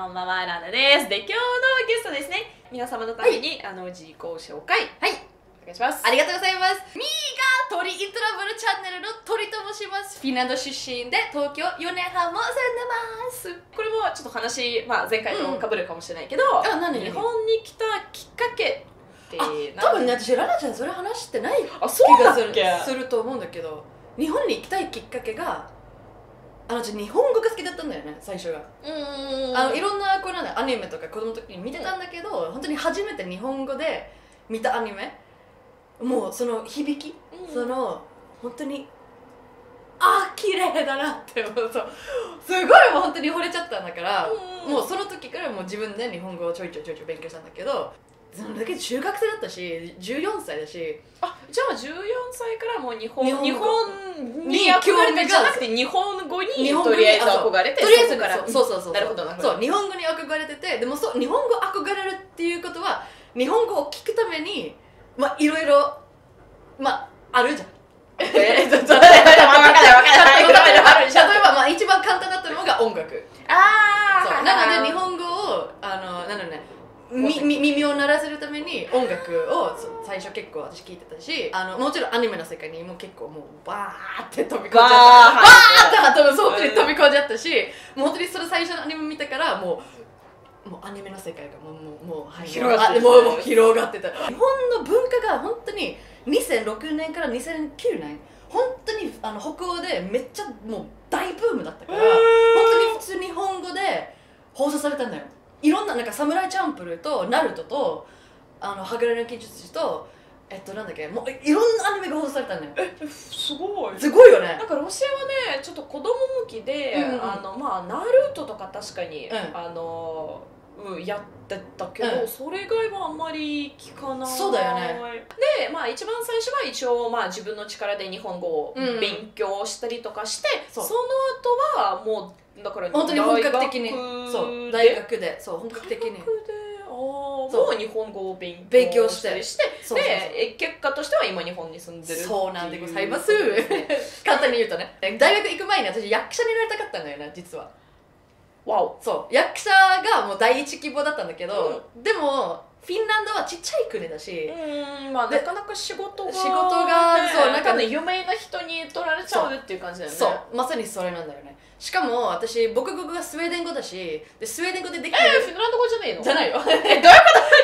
こんばんは、ランナです。で、今日のゲストですね。皆様のために、あの、自己紹介。はい。お願いします。ありがとうございます。ミーが鳥イントラブルチャンネルの鳥と申します。フィンランド出身で東京4年半も住んでます。これもちょっと話、まあ、前回と被るかもしれないけど、あ何？日本に来たきっかけっ多分ね私ララちゃんそれ話してないあ、そう気がするすると思うんだけど日本に行きたいきっかけがあの私日本語が好きだったんだよね最初が、うーん。あのいろんなこうなんだアニメとか子供の時に見てたんだけど、本当に初めて日本語で見たアニメ。もうその響き、うん。その本当にあー綺麗だなって思う。そう。すごいもう本当に惚れちゃったんだから、うん。もうその時からもう自分で日本語をちょいちょいちょいちょい勉強したんだけどそのだけど中学生だったし14歳だし。あ、じゃあ14歳からもう日本、日本語。日本に憧れてじゃなくて日本語に日本語にとりあえず憧れて、とりあえずから。そうそうそうなるほどなるほど。そう日本語に憧れててでもそう日本語憧れるっていうことは日本語を聞くためにまあいろいろまああるじゃん。えっと。例えば。まあ一番簡単だったのが音楽。あそう。なので日本語をあのなのね耳を鳴らせるために音楽を最初結構私聞いてたしあのもちろんアニメの世界にも結構もうバーって飛び込んじゃった。バーってそう本当に飛び込んじゃったしもう本当にその最初のアニメ見たからもうもうアニメの世界がもうもうもう、はい、広がってあもうもう広がってた。日本の文化が本当に2006年から2009年本当にあの北欧でめっちゃもう大ブームだったから、本当に普通日本語で放送されたんだよいろんななんかサムライチャンプルーとナルトとあのハグレの技術師とえっとなんだっけもういろんなアニメが放送されたんだよ。え、すごい。すごいよね。なんかロシアはねちょっと子供向きで、うんうんあのまあナルトとか確かに、うん。あのうんやってたけど、うん。それ以外はあんまり聞かない。そうだよね。でまあ一番最初は一応まあ自分の力で日本語をうん勉強したりとかして、そう。その後はもうだから本当に本格的に大学そうで大学で。そう本格的に。大学で？あーもそう。う日本語を勉勉強してしたりして。そうそうそう。でえ結果としては今日本に住んでるっていそうなんでございます簡単に言うとね。大学行く前に私役者になりたかったんだよね実はわおそう。役者がもう第一希望だったんだけど、でもフィンランドはちっちゃい国だし、うんまあでなかなか仕事が仕事がねそうなんか多分有名な人に取られちゃうっていう感じだよね。そう。まさにそれなんだよね。しかも私母国語がスウェーデン語だしでスウェーデン語でできるえー、フィンランド語じゃねえの？じゃないよ えどういうこ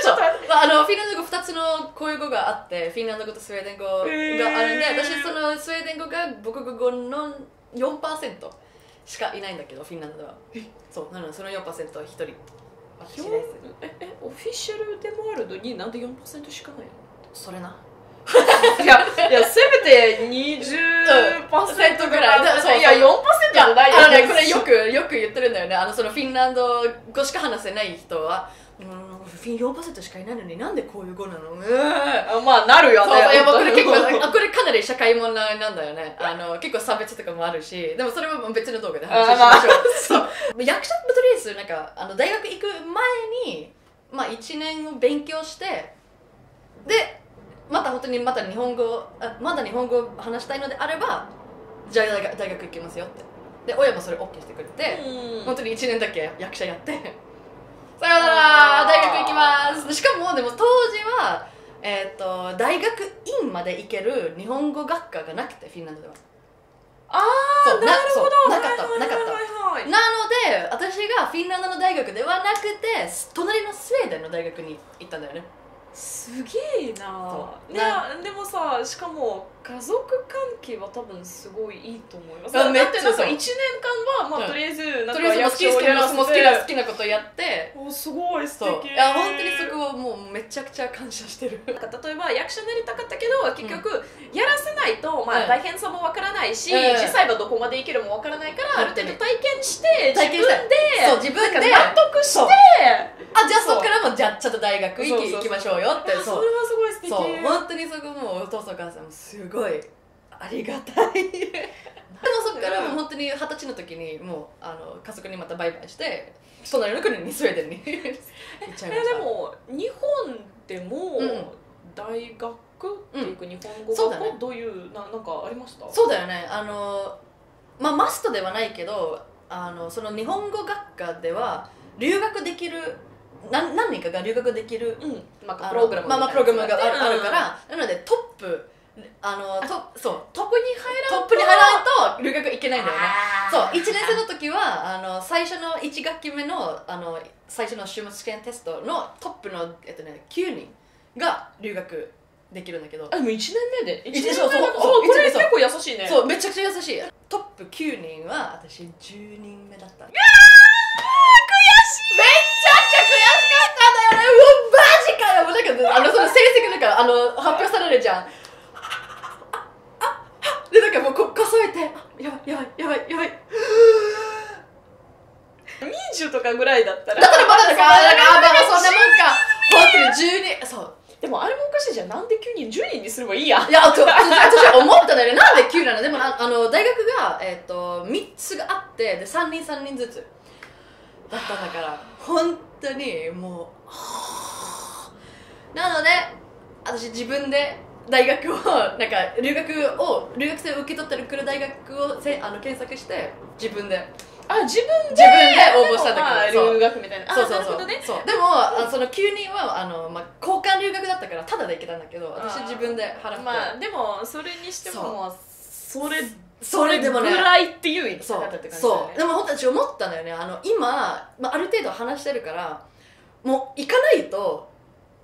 と？ちょっと待ってあのフィンランド語2つの公用語があってフィンランド語とスウェーデン語があるんで、へー。私そのスウェーデン語が母国語の4%しかいないんだけどフィンランドではそうなのでその4%を1人。私ですええオフィシャルでもあるのになんで4%しかないの？それな いやいやせめて20%ぐらい、うんそう。いや4%じゃないよ。ねこれよくよく言ってるんだよね。あのそのフィンランド語しか話せない人はうんフィン4%しかいないのになんでこういう語なの？うーあまあなるよねそうこれ結構あこれかなり社会問題なんだよね。あの結構差別とかもあるしでもそれは別の動画で話しまし。ょう、そう。役者もとりあえずなんかあの大学行く前に、まあ、1年を勉強してでまた本当にまた日本語あまだ日本語を話したいのであればじゃあ大学行きますよって。で親もそれ OK してくれて、うん。本当に1年だけ役者やって。さようなら。大学行きます。しかもでも当時は、えー、と大学院まで行ける日本語学科がなくてフィンランドでは。ああなるほど。なかったなかった。なので私がフィンランドの大学ではなくて隣のスウェーデンの大学に行ったんだよねすげえな。ね。でもさしかも家族関係は多分すごいいいと思います。だってなんかそう。1年間は、まあうん。とりあえずなんか好き好きな好きなことやって。おすごい素敵。いや本当にそこをもうめちゃくちゃ感謝してる。なんか例えば役者になりたかったけど結局やらせないと、まあ、うん。大変さもわからないし、うん。実際はどこまでいけるもわからないから、ある程度体験して自分でそう自分で納得して。あじゃあそうそっからもじゃあちょっと大学行き行きましょうよってあそれはすごい素敵。そう。本当にそこもうお父さんお母さんもすごいありがたい。でもそっからもう本当に二十歳の時にもうあの家族にまたバイバイして隣の国にスウェーデンに。行っちゃいまえした。でも日本でもうん。大学っていうか日本語そうだね。学校どういうななんかありました？そうだよね。あのまあマストではないけどあのその日本語学科では留学できる何何人かが留学できるうん。まあプログラムまあまあプログラムがある,、からなのでトップあのトそう。トップに入らんトップに入らないと留学行けないんだよね。そう。1年生の時はあの最初の1学期目のあの最初の終末試験テストのトップの、えっとね、9人が留学できるんだけど。あでも1年目で。1一年年そうそう。これ結構優しいね。そうめちゃくちゃ優しい。トップ9人は私10人目だった。めっちゃくちゃ悔しかったんだよねうわマジかよもうなんかあのその成績なんかあの発表されるじゃんああでなんかもうこ数えてあやばいやばいやばいやばい20とかぐらいだったらだったらまだなんかああまあそんなもんか本当に12そうでもあれもおかしいじゃんなんで9人10人にすればいいやいや、と、私は思ったんだよね。なんで9なのでもあの、大学が、えっ、と、3つがあって、で、3人3人ずつ。だったんだから、本当に、もう、なので、私自分で大学を、なんか、留学を、留学生を受け取ってくる大学をせあの検索して、自分で、あ自分で自分で応募したんだけど留学みたいな。そうそうそう。ね。そう。でもあその9人はあの、まあ、交換留学だったからタダで行けたんだけど私自分で払って、まあでもそれにしてもそう。もうそれそれでもねぐらいっていう生き方って感じだよね。そう。でも本当に私思ったんだよね。あの今、まあ、ある程度話してるからもう行かないと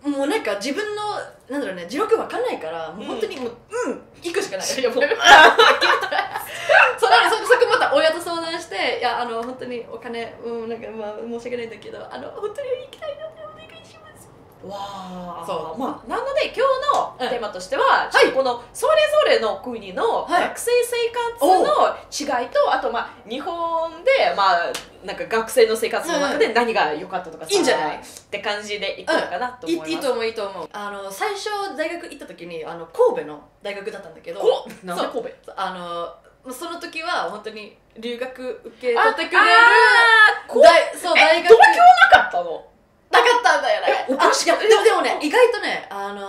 もうなんか自分のなんだろうね状況わかんないからもう本当にもううん、行くしかない。い やもう。それ そそこまた親と相談していやあの本当にお金うんなんかまあ申し訳ないんだけどあの本当に行きたいのでお願いしますわあそう。まあなので今日のうん。テーマとしては、このそれぞれの国のはい。学生生活の違いと、あとまあ日本でまあなんか学生の生活の中で何が良かったとかさいいんじゃない？って感じでいくのかなと思います、いいいいと思ういいと思う。あの最初大学行った時にあの神戸の大学だったんだけどこなんで神戸？あのその時は本当に留学受け取あってくれる大そう大学え東京なかったの？なかったんだよね。えおかしいあい？やでもね意外とねあの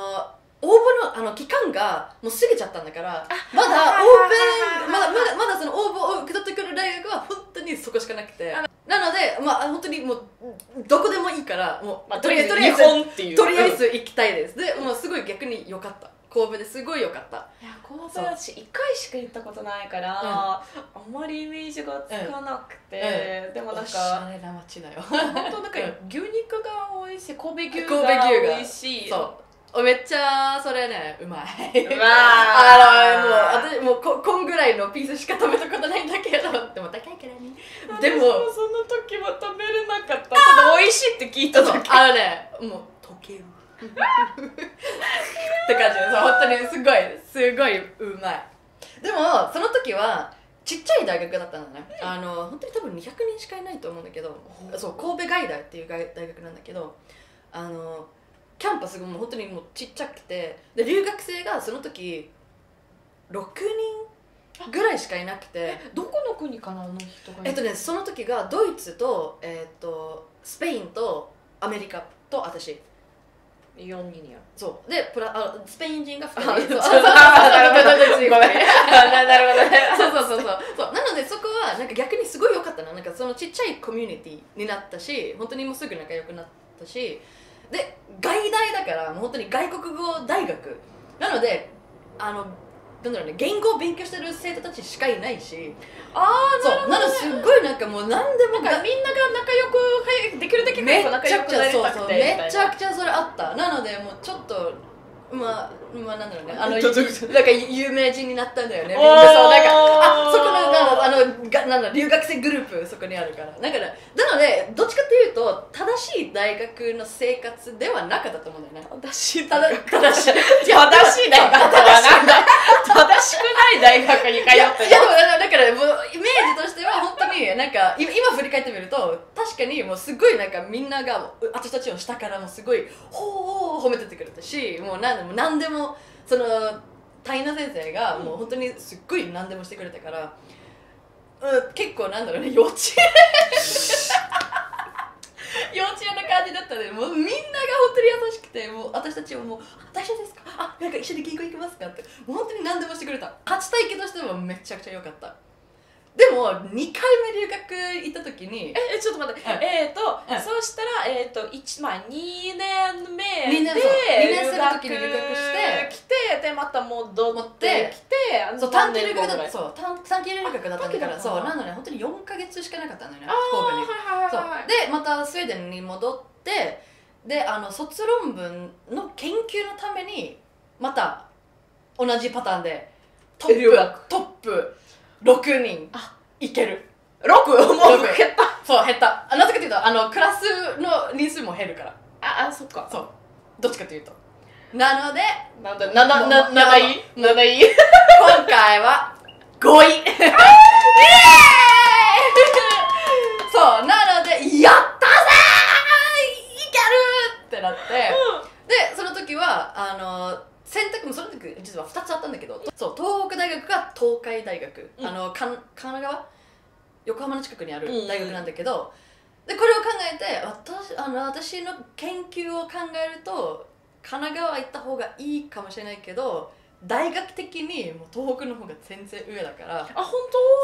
応募のあの期間がもう過ぎちゃったんだからまだはい応はいはいはい。募まだまだまだその応募を受け取ってくる大学は本当にそこしかなくて。なのでまあ本当にもうどこでもいいからもう、まあ、とりあえずとりあ日えず本っていう。とりあえず行きたいです。でもうすごい逆に良かった神戸ですごい良かった。いや神戸私1回しか行ったことないから、あんまりイメージがつかなくて、でもなんおしかゃれな街だよ。本当なんか牛肉が美味しい神戸牛が。美味し。いそう。めっちゃそれねうまい。あのもう私もうここんぐらいのピースしか食べたことないんだけどでも高いからね。でも私その時は食べれなかった。ただ美味しいって聞いた時あのねもう溶けるって感じ。です本当にすごいすごいうまい。でもその時はちっちゃい大学だったのね、あの本当に多分200人しかいないと思うんだけどそう神戸外大っていう大大学なんだけどあのキャンパスがもう本当にもうちっちゃくてで留学生がその時6人ぐらいしかいなくて。どこの国かなあの人が。えっとねその時がドイツと,、えっとスペインとアメリカと私4人や。そう。でプラあスペイン人が2人。あなるほど そうそうそうそう。そう。なのでそこはなんか逆にすごい良かったな。なんかそのちっちゃいコミュニティになったし本当にもうすぐ仲良くなったし。で外大だからもう本当に外国語大学。なのであのなんだろうね言語を勉強してる生徒たちしかいないし。ああそうなのですっごいなんかもう何でもなんかみんなが仲良くはいできるだけ仲ちゃくちゃ良くなりそうそうたくてめちゃくちゃそれあった。なのでもうちょっとまあまあなんだろうね。あのなんか有名人になったんだよね。みんなそうなんかあそこのなんだあのがなんだ留学生グループそこにあるから。だからなのでどっちかっていうと正しい大学の生活ではなかったと思うんだよね。正しい正しい。正しい大学はなんだ。正しくない大学に通っていやるいやでもだだからもうイメージとしては本当になんか今今振り返ってみると確かにもうすごいなんかみんながう私たちを下からもすごいほうほう褒めててくれたしもう何でも何でもそのタイナ先生がもう本当にすっごい何でもしてくれたから、うん、結構なんだろうね幼稚園。幼稚園な感じだったのでもうみんなが本当に優しくてもう私たちももうあ「大丈夫ですか？あなんか一緒に銀行行きますか?」って。本当に何でもしてくれた。勝ちたいけどしてもめちゃくちゃ良かったでも2回目留学行った時にええちょっと待って、うん。えっ、と、うん。そうしたらえっ、と一まあ2年目でそう。二年生の時に留学して。来てでまた戻っててきてそう短期留学何年後ぐらい。だそう短短期留学だったからあそうなので本当に4か月しかなかったのよねあ神戸に。ーはいはいはいはい。でまたスウェーデンに戻ってであの卒論文の研究のためにまた同じパターンでトップトップ6人。あ。いける。六？もう。六？減った。そう減った。あなぜかというとあのクラスの人数も減るから。ああそっか。そう。どっちかというと。なのでなんだななもうな7位7位今回は5位。イエーイ！そう。なのでやったぜー！いけるってなって。でその時はあの選択もその時実は2つあったんだけどそう東北大学か東海大学、うん。あのかん神奈川？横浜の近くにあるうん。大学なんだけど、でこれを考えて私あの私の研究を考えると神奈川行った方がいいかもしれないけど大学的にもう東北の方が全然上だから。あ本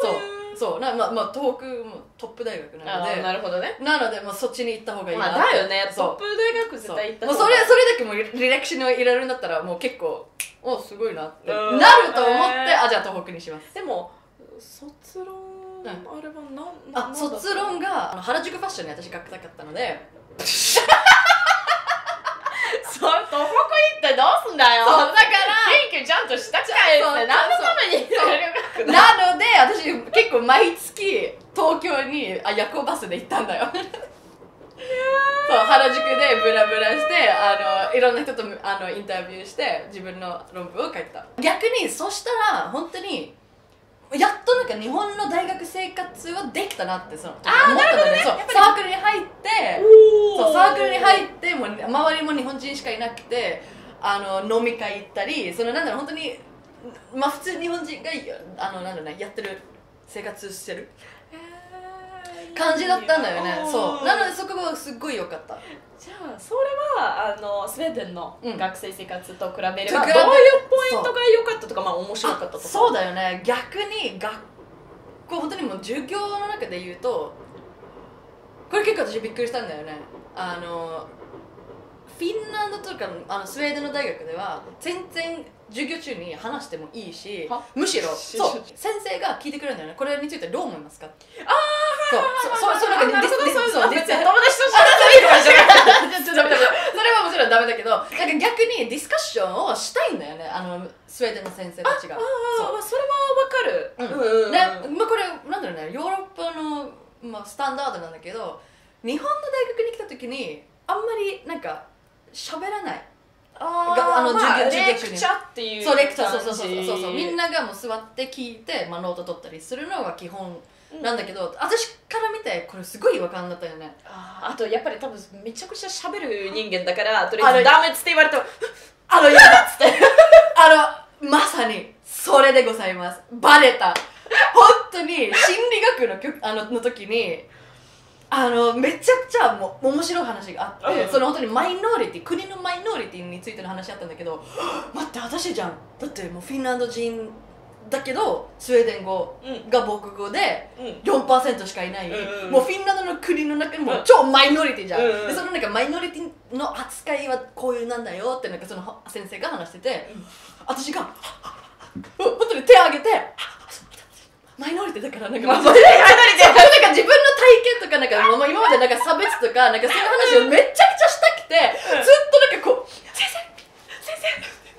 当？そう。そう。な、まあまあ、東北もトップ大学なのあでなるほどね。なので、まあ、そっちに行った方がいいなまあだよね。トップ大学絶対行ったもう。それそれだけもう履歴書に入れるんだったらもう結構おすごいなってなうん。ると思ってへーあじゃあ東北にします。でも卒論ん。あれはなんあなんだった卒論が原宿ファッションに私書きたかったので 東北行ってどうすんだよ。そうだから研究ちゃんとしたかいそうって何のためになので私結構毎月東京にあ夜行バスで行ったんだよ。そう原宿でブラブラしてあのいろんな人とあのインタビューして自分の論文を書いた。逆にそしたら本当にやっとなんか日本の大学生活はできたなってその思ったので、そうやっぱりサークルに入ってそうサークルに入ってもう周りも日本人しかいなくてあの飲み会行ったりそのなんだろう本当にまあ普通日本人があのなんだろうねやってる生活してる感じだったんだよね。そう。なのでそこがすっごい良かった。じゃあそれはあのスウェーデンのうん。学生生活と比べれば、と比べどういうポイントが良かったとかまあ面白かったとか。そう。だよね。逆に学校本当にもう授業の中で言うとこれ結構私びっくりしたんだよね。あのフィンランドとかあのスウェーデンの大学では全然授業中に話してもいいしは？むしろしそう先生が聞いてくれるんだよね。これについてどう思いますか？ああそうそうそうなんそういうのそう友達とし それはもちろんダメだけどなんか逆にディスカッションをしたいんだよね。あのスウェーデンの先生たちが。ああそれはわかる。うん。うんねまあ、これなんだろうねヨーロッパの、まあ、スタンダードなんだけど日本の大学に来た時にあんまりなんか喋らない。あがあのまあ授業授業中にレクチャーっていうそうレクチャーそうそうそうそうそうみんながもう座って聞いて、まあ、ノート取ったりするのが基本なんだけど、私から見てこれすごい違和感だったよねあとやっぱり多分めちゃくちゃ喋る人間だからとりあえずダメっつって言われてもあの、やだっつって。あの、まさに、それでございます。バレた。本当に、心理学の曲あのの時に、あの、めちゃくちゃもう面白い話があって、うん。その本当にマイノリティ、国のマイノリティについての話あったんだけど、待って、私じゃん。だってもうフィンランド人だけど、スウェーデン語うん。が母国語で、うん。4%しかいない、うんうんもうフィンランドの国の中にもう超マイノリティじゃん、うん。うんでそのなんかマイノリティの扱いはこういうなんだよってなんかその先生が話してて、うん。私が本当に手を挙げてマイノリティだからなんか、まあマイノリティ なんか自分の体験とかなんか今までなんか差別とかなんかそういう話をめちゃくちゃしたくて、うん。ずっとなんかこう先生先生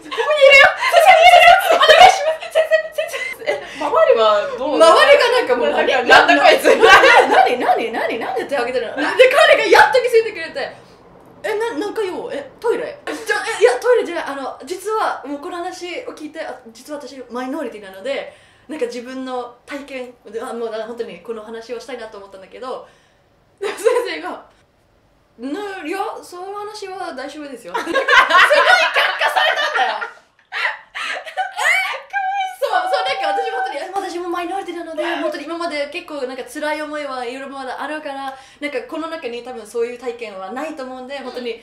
ここにいるよ先生いるよお願いします先生先生え周りはどう？周りがなんかもう何なんだこいつ。何何何何で手挙げてるの？で彼がやっと気づいてくれて「えななんかよえトイレ？じゃえいやトイレじゃない。あの実はもうこの話を聞いてあ実は私マイノリティなのでなんか自分の体験であもうな本当にこの話をしたいなと思ったんだけどで先生が「ないやその話は大丈夫ですよ」すごい却下されたんだよ。私も本当にえ私もマイノリティなので本当に今まで結構なんか辛い思いはいろいろまだあるからなんかこの中に多分そういう体験はないと思うんで本当に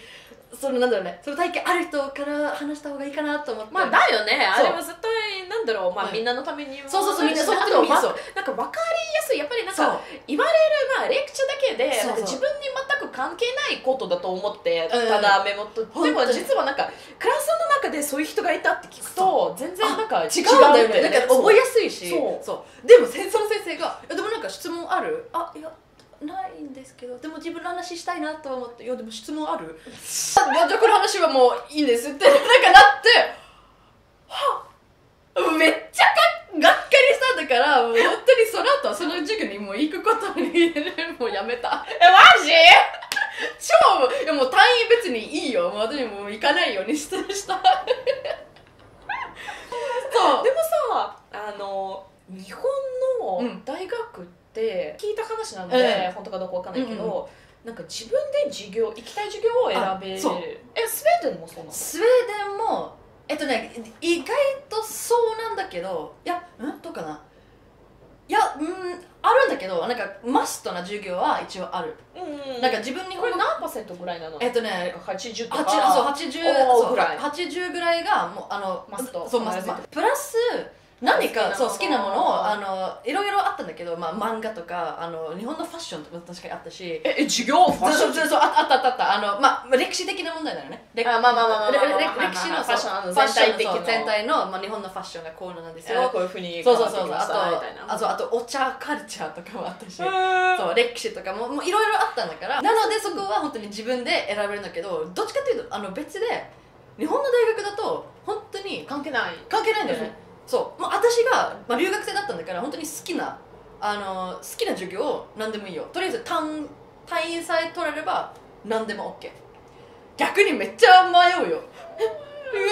そのなんだろうねその体験ある人から話した方がいいかなと思って。まあだよね。あれは絶対になんだろう、まあうんみんなのためにそうそうそうみんなそうあとわ本当にそう。なんか分かりやすい。やっぱりなんそう。か言われる、まあ、レクチャーだけでそうそうなんか自分に全く関係ないことだと思って、うんただメモとでも本当に。実はなんかクラスの中でそういう人がいたって聞くと全然なんか違違うんだよね。なんか覚えやすいし。そう。でも先生の先生が「いやでもなんか質問ある?」あいやないんですけどでも自分の話したいなと思って「いやでも質問ある? 」いやじゃあこの話はもういいんですってなんかなってはっめっちゃががっかりしたんだからもう本当にその後はその授業にもう行くことにもうやめた。えマジ？超いやもう単位別にいいよ。もう私もう行かないようにしたしたそう。でもさあの日本のうん。大学って聞いた話なので、うん本当かどうかわかんないけど、うんうなんか自分で授業行きたい授業を選べる。えスウェーデンもそうなの？スウェーデンもえっとね意外とそうなんだけどいやん？どうかな？いやうんあるんだけどなんかマストな授業は一応ある、うんなんか自分にこれ何パーセントぐらいなの？えっとね80と八かあそう80そうおーぐらい。80ぐらいがもうあのマスト。そうマスト。プラス何かそう好好きなものをあのいろいろあったんだけど、まあ、漫画とかあの日本のファッションとか確かにあったし。ええ授業？ファッションそうそうそうああったあったあった。あの、まあ、歴史的な問題だよね。歴あまあまあまあまあまあ。れれまあまあ歴史のファッション全体全体の、まあ、日本のファッションがこうなんですよ、こういうふうにそうそうそうそうあとあとあとお茶カルチャーとかもあったし、うんそう歴史とかももういろいろあったんだから。なのでそこは本当に自分で選べるんだけどどっちかっていうとあの別で日本の大学だと本当に関係ない。関係ないんだよね、そう、まあ、私が、まあ、留学生だったんだから本当に好きなあの好きな授業を何でもいいよ。とりあえず単単位さえ取れれば何でも OK 逆にめっちゃ迷うよ。うわー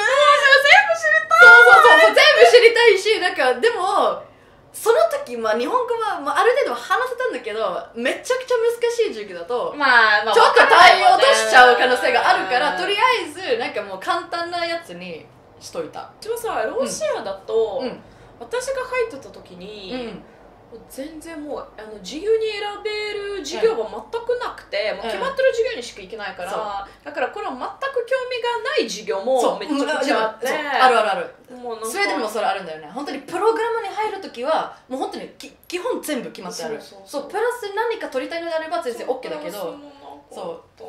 そうそうそうそう全部知りたいしなんかでもその時、まあ、日本語は、まあ、ある程度は話せたんだけどめちゃくちゃ難しい授業だとまあまあちょっと対応としちゃう可能性があるからうんとりあえずなんかもう簡単なやつにしといた。うちはさロシアだと、うん。私が入ってた時うに、ん全然もうあの自由に選べる授業が全くなくて、もう決まってる授業にしか行けないから、だからこれは全く興味がない授業もめちゃくちゃあって、あるあるある。もうスウェーデンもそれあるんだよね。本当にプログラムに入るときはもう本当にき基本全部決まってある。そうプラス何か取りたいのであれば全然 OK だけどそう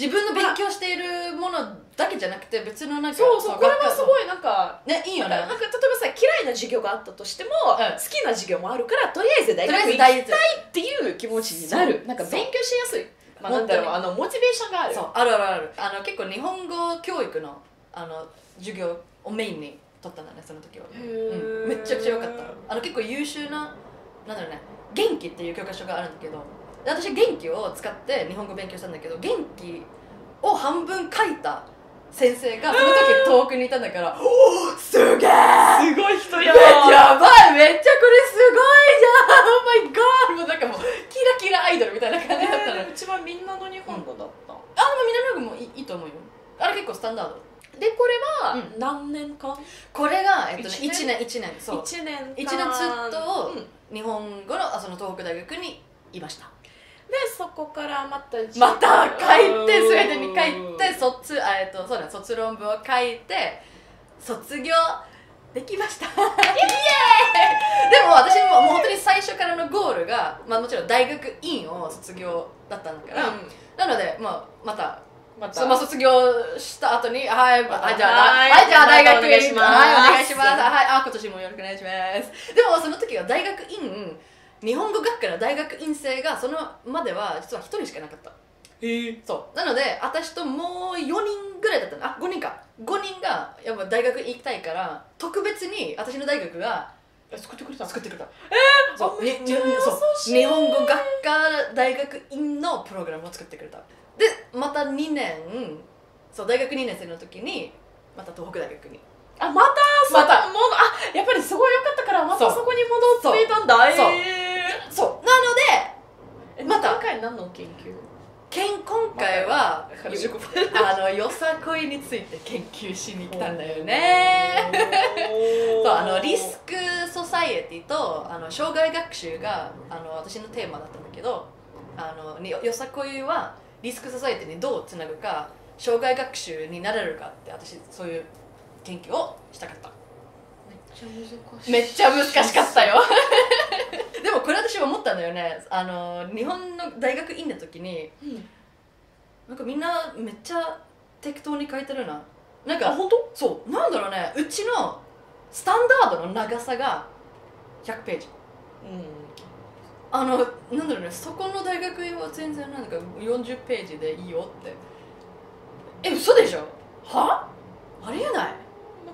自分の勉強しているものだけじゃなくて別のなんかそうそうこれはすいごいなんかねいいよね。なんか例えばさ嫌いな授業があったとしても、うん。好きな授業もあるからとりあえず大学行きたいっていう気持ちになる。なんか勉強しやすい。まあ、なんだろうあのモチベーションがある。そうあるあるある。あの結構日本語教育のあの授業をメインに取ったんだねその時は、うん、めちゃくちゃ良かった。あの結構優秀ななんだろうね元気っていう教科書があるんだけどで私元気を使って日本語勉強したんだけど元気を半分書いた先生がその時遠くにいたんだから「おおすげえすごい人ややばいめっちゃこれすごいじゃん！Oh my god もうなんかもうキラキラアイドルみたいな感じだったの、えーうちはみんなの日本語だった、あでもみんなの方がもういいいいと思うよ。あれ結構スタンダード。でこれはうん。何年間、これが、えっとね、一1年年1年。そう。一年間。一年ずっとうん。日本語のあその東北大学にいました。でそこからまたまた帰ってスウェーデンに帰ってうん卒あえっとそうだね卒論文を書いて卒業できました。イエーイ！でも私ももう本当に最初からのゴールが、まあ、もちろん大学院を卒業だったんだから、うん。なので、まあ、またまた。まあ、卒業した後に、はい、またはい、じゃあ、はいはい、じゃあ、大学院、はい、お願いします。はい、あ、今年もよろしくお願いします。でも、その時は大学院、日本語学科の大学院生が、そのまでは、実は一人しかいなかった。へえそう。なので、私ともう4人ぐらいだったの。あ、5人か。5人が、やっぱ大学行きたいから、特別に私の大学が作ってくれたの？作ってくれた。えそう。めっちゃ優にそう。しい日本語学科大学院のプログラムを作ってくれた。でまた2年そう大学2年生の時にまた東北大学に。あまたまた。そもうあやっぱりすごい良かったからまたそこに戻っていたんだ。そう。えそう。なのでーまた今回何の研究？けん今回は、あのよさこいについて研究しに来たんだよね。そうあのリスクソサイエティとあの障害学習があの私のテーマだったんだけどあのよさこいはリスクソサイエティにどうつなぐか障害学習になれるかって私そういう研究をしたかっためっちゃ難しかったよ。でもこれ私思ったんだよね。あの日本の大学院の時にうんなんかみんなめっちゃ適当に書いてるな。なんかあ本当？そう。なんだろうね。うちのスタンダードの長さが100ページ。うん。あのなんだろうね。そこの大学院は全然なんか40ページでいいよって。え嘘でしょ？は？ありえない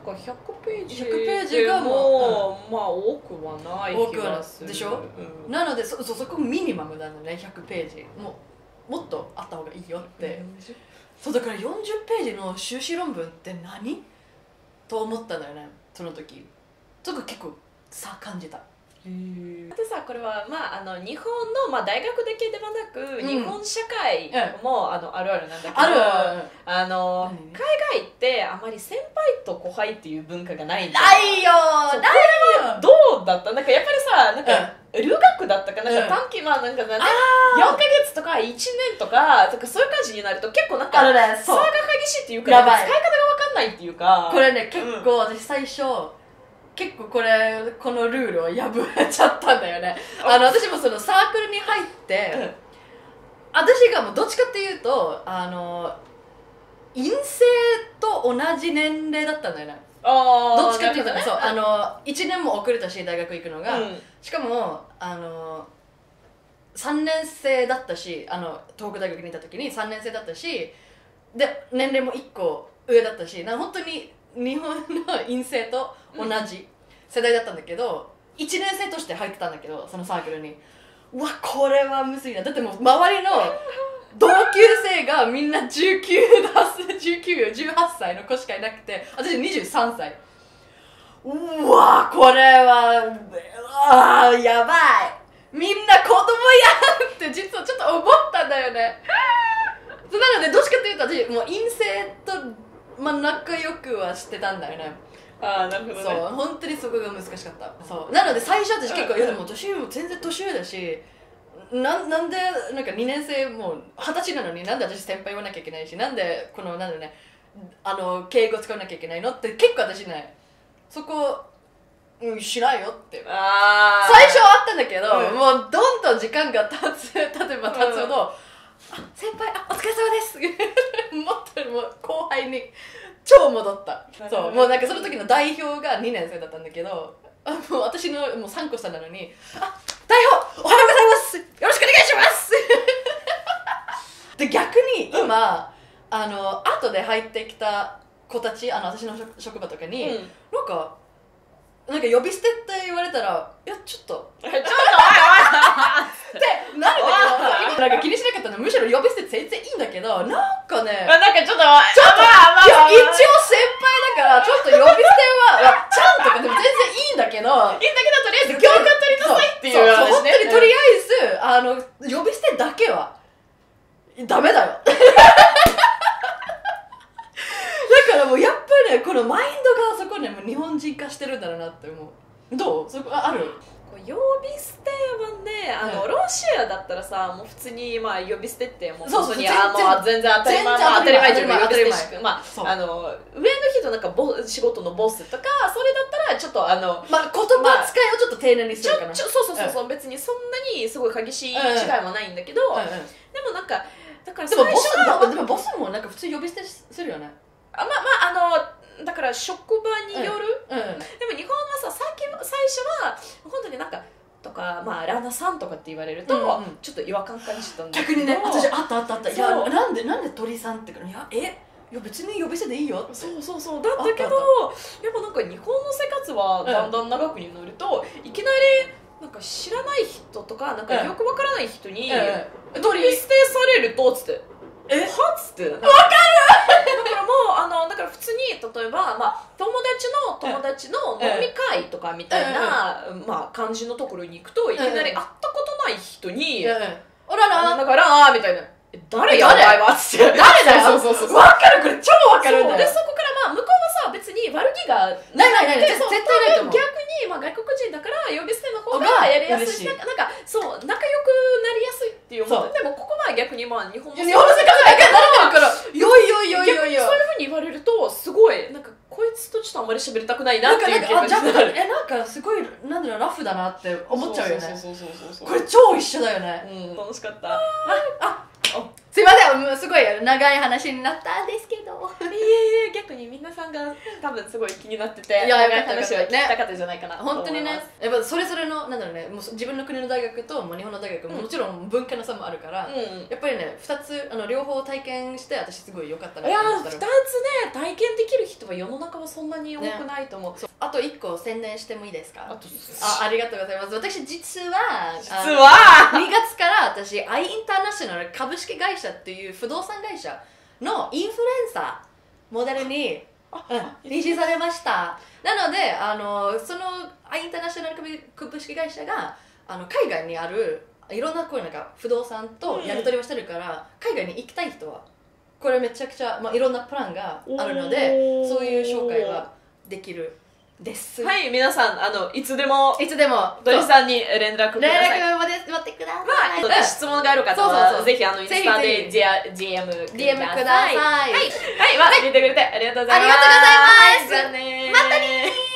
か100ページ100ページがももう、まあ多くはない気がする。でしょ？うん。なのでそそそこミニマムなのね100ページ。もうもっとあった方がいいよって、そうだから40ページの修士論文って何？と思ったんだよねその時。そこ結構差感じたでさこれはまああの日本の、まあ、大学だけではなく、うん。日本社会も、あのあるあるなんだけどあるあの何海外ってあまり先輩と後輩っていう文化がないんだないよそうないよどうだった？なんかやっぱりさなんか、留学だったかな？ん。うんか短期まあなんかなんかあ4ヶ月とか1年とかとかそういう感じになると結構なんかね差が激しいっていうか使い方が分かんないっていうか。これね結構私最初、結構これこのルールを破っちゃったんだよね。あ。の私もそのサークルに入って、うん。私がもうどっちかっていうとあの陰性と同じ年齢だったんだよね。どっちかっていうとね。そうあの1年も遅れたし大学行くのが、ほどねしかもあの3年生だったしあの東北大学にいた時に3年生だったしで年齢も1個上だったしな本当に日本の陰性と同じ世代だったんだけど、1年生として入ってたんだけどそのサークルに。うわこれはむずいな。だってもう周りの同級生がみんな19だす1918歳の子しかいなくて私23歳。うわこれはうわやばい。みんな子供やんって実はちょっと思ったんだよね。そうなのでどっちかっていうと私もう陰性と、まあ、仲良くはしてたんだよね。ああなるほどね。そう本当にそこが難しかった。そう。なので最初私結構、うんいやでも年上も全然年上だしなんなんでなんか2年生もう二十歳なのになんで私先輩言わなきゃいけないしなんでこのなんだねあの敬語使わなきゃいけないのって結構私ねそこ、うん、しないよって。ああ最初はあったんだけど、うん。もうどんどん時間が経つ経てば経つほど、あ先輩あお疲れ様です。もっともう後輩に超戻った。そうもうなんかその時の代表が2年生だったんだけどあもう私のもう3個下なのに「あ代表おはようございます。よろしくお願いします! 」で逆に今、あの後で入ってきた子たちあの私の職職場とかに、うん。なんかなんか呼び捨てって言われたらいやちょっと。ちょっとってなるんだけどなんか気にしなかったの。むしろ呼び捨て全然いいんだけどなんかねあなんかちょっとちょっと一応先輩だからちょっと呼び捨てはあ ちゃんとかでも全然いいんだけどいいんだけどとりあえず教科取りなさいっていう話ね。本当にとりあえず、あの呼び捨てだけはダメだよ。だからもうやっぱりねこのマインドがそこねもう日本人化してるんだろうなって思う。どう？そこあある？呼び捨てはねあの、うんロシアだったらさもう普通にまあ呼び捨てってもうそうそうあの全然当たり前当たり前。というか当たり前。まああの上の人なんかボ仕事のボスとかそれだったらちょっとあのまあ言葉遣いをちょっと丁寧にするかな。ちょそうそうそうそう、別にそんなにすごい激しい違いはないんだけど、うん。うんでもなんかだからでもボスもなんか普通呼び捨てするよね。あまあまああのだから職場による、うんでも日本はさ最近最初は本当になんかとかまあラナさんとかって言われると、うんうん。ちょっと違和感感じたんだけど。逆にね私あったあったあった。いやなんでなんで鳥さんっていやえ？いや別に呼び捨てでいいよって。そうそうそう。だったけどやっぱなんか日本の生活はうん。だんだん長くになると、いきなりなんか知らない人とかなんかうん。よくわからない人にうん。取り捨てされるとつって。え？は？っつって。わかるだからもうあのだから普通に例えば、まあ、友達の友達の飲み会とかみたいな、まあ、感じのところに行くといきなり会ったことない人にうんおらら。あだからみたいな。え誰やお誰前は？って。誰だよ？そうそうそうそう。わかるこれ超わかるんだでそこからまあ向こうはさ別に悪気がないないない絶対ないと思う。逆に、まあ、外国人だから呼び捨ての方ががやりやすい。嬉しい。なんかそう仲良くなりやすいっていうそう。でもここは逆にまあ日本の日本の世界からよいよいよいよいよそういうふうに言われるとすごいなんかこいつとちょっとあんんまり喋りたくないななんかっていう気なんかあじゃあ持ちになる。えなんかすごいなんだろうラフだなって思っちゃうよね。そうそうそうそうそうこれ超一緒だよね。うん。楽しかった。すいません。もうすごい長い話になったんですけど。いえいえ逆に皆さんが多分すごい気になってていや長いよかった話は聞きねたかったんじゃないかなと思います。本当にねやっぱそれぞれのなんだろうねもう自分の国の大学と、まあ、日本の大学ももちろん文化の差もあるから、うん。やっぱりね2つあの両方体験して私すごい良かったないやと思った2つね体験できる人は世の中はそんなに多くないと思う、そう。あと1個宣伝してもいいですか？あとあありがとうございます。私実は実は？2月から私アイインターナショナル株式会社っていう不動産会社のインフルエンサーモデルにうん妊娠されました。なのであのそのアイインターナショナル株株式会社があの海外にあるいろんなこういうなんか不動産とやり取りをしてるから、海外に行きたい人はこれめちゃくちゃ、まあ、いろんなプランがあるのでそういう紹介はできるです、はい皆さんあのいつでもいつでも土井さんに連絡ください。連絡まで待ってください、まあ、質問がある方はぜひあのインスタで DM ください。はい、はい、まあ、見てくれてありがとうございます。ありがとうございます